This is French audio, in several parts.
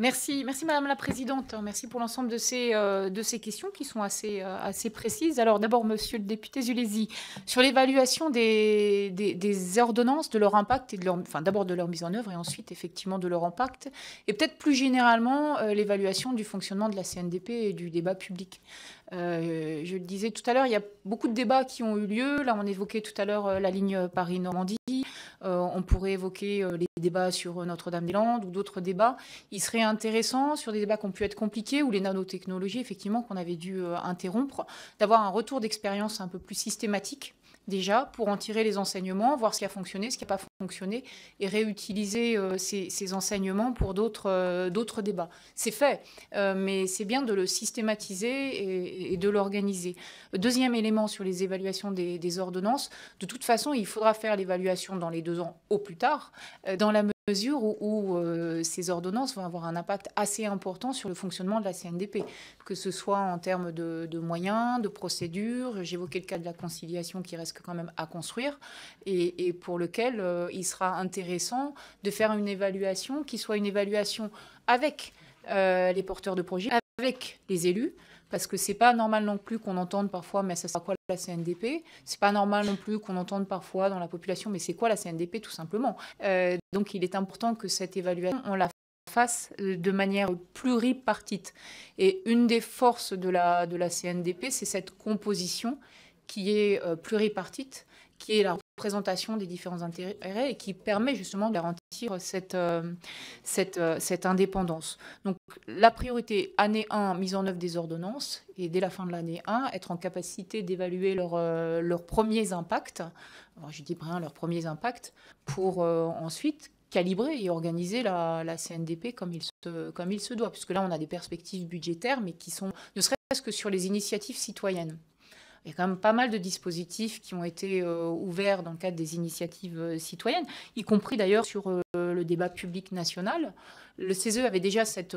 Merci, Madame la Présidente. Merci pour l'ensemble de ces, euh, questions qui sont assez, euh, assez précises. Alors d'abord, Monsieur le député Zulési, sur l'évaluation des, ordonnances, de leur impact, et d'abord de leur mise en œuvre et ensuite effectivement de leur impact, et peut-être plus généralement euh, l'évaluation du fonctionnement de la CNDP et du débat public. je le disais tout à l'heure, il y a beaucoup de débats qui ont eu lieu. Là, on évoquait tout à l'heure la ligne Paris-Normandie. On pourrait évoquer les débats sur Notre-Dame-des-Landes ou d'autres débats. Il serait intéressant sur des débats qui ont pu être compliqués ou les nanotechnologies, effectivement, qu'on avait dû euh, interrompre, d'avoir un retour d'expérience un peu plus systématique déjà pour en tirer les enseignements, voir ce qui a fonctionné, ce qui n'a pas fonctionné et réutiliser euh, ces, enseignements pour d'autres euh, débats. C'est fait, mais c'est bien de le systématiser et, de l'organiser. Deuxième élément sur les évaluations des, des, ordonnances, de toute façon, il faudra faire l'évaluation dans les deux ans au plus tard, dans la mesure où, euh, ces ordonnances vont avoir un impact assez important sur le fonctionnement de la CNDP, que ce soit en termes de, moyens, de procédures. J'évoquais le cas de la conciliation qui reste quand même à construire et, pour lequel euh, il sera intéressant de faire une évaluation qui soit une évaluation avec euh, les porteurs de projets, avec les élus, parce que c'est pas normal non plus qu'on entende parfois, mais ça sera quoi la CNDP C'est pas normal non plus qu'on entende parfois dans la population, mais c'est quoi la CNDP tout simplement? Euh, Donc il est important que cette évaluation, on la fasse de manière pluripartite. Et une des forces de la, de la CNDP, c'est cette composition qui est euh, pluripartite, qui est la présentation des différents intérêts et qui permet justement de garantir cette, euh, cette, euh, cette indépendance. Donc la priorité, année 1, mise en œuvre des ordonnances, et dès la fin de l'année 1, être en capacité d'évaluer leur, euh, leurs premiers impacts, je dis bien leurs premiers impacts, pour ensuite calibrer et organiser la, la, CNDP comme il, se, comme il se doit, puisque là on a des perspectives budgétaires, mais qui sont ne serait-ce que sur les initiatives citoyennes. Il y a quand même pas mal de dispositifs qui ont été euh, ouverts dans le cadre des initiatives euh, citoyennes, y compris d'ailleurs sur euh, le débat public national. Le CESE avait déjà cette,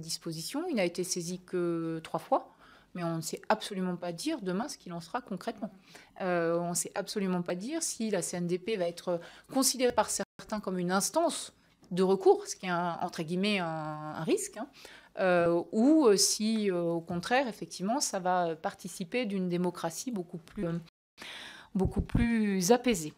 disposition. Il n'a été saisi que trois fois mais on ne sait absolument pas dire demain ce qu'il en sera concrètement. on ne sait absolument pas dire si la CNDP va être considérée par certains comme une instance de recours, ce qui est entre guillemets un, risque, hein, euh, ou euh, si euh, au contraire, effectivement, ça va participer d'une démocratie beaucoup plus, beaucoup plus apaisée.